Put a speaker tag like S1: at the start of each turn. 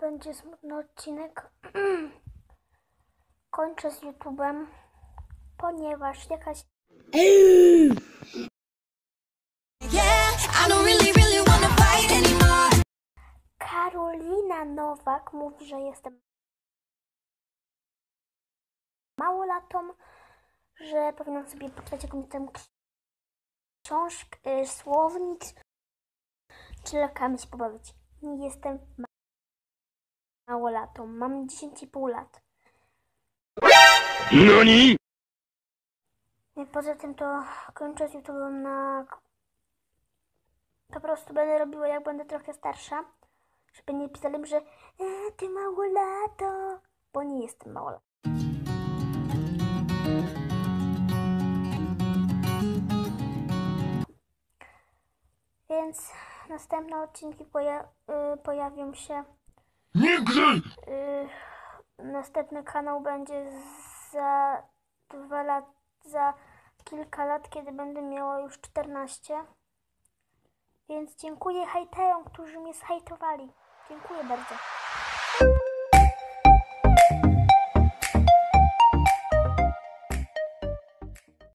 S1: będzie smutny odcinek. Kończę z YouTube'em, ponieważ jakaś. Karolina Nowak mówi, że jestem małolatą, że powinnam sobie poczytać jakąś tam książkę, y, słownik, czy lekami się pobawić. Nie jestem ma- małolatą, mam 10,5 lat.
S2: 何
S1: I Poza tym to kończę z YouTube'em na... Po prostu będę robiła jak będę trochę starsza, żeby nie pisali, że e, ty małolato, bo nie jestem małolatą. Więc następne odcinki poja- y, pojawią się.
S2: Nigdy!
S1: Y, następny kanał będzie za dwa lat, za kilka lat, kiedy będę miała już 14. Więc dziękuję hejterom, którzy mnie zhejtowali. Dziękuję bardzo.